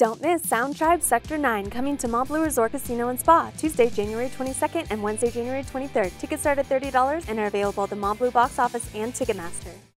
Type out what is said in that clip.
Don't miss Sound Tribe Sector 9 coming to Mont Bleu Resort Casino and Spa Tuesday, January 22nd and Wednesday, January 23rd. Tickets start at $30 and are available at the Mont Bleu box office and Ticketmaster.